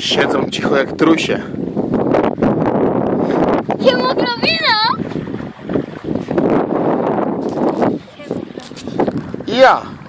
Siedzą cicho jak trusie. Hemoglobina! Ja.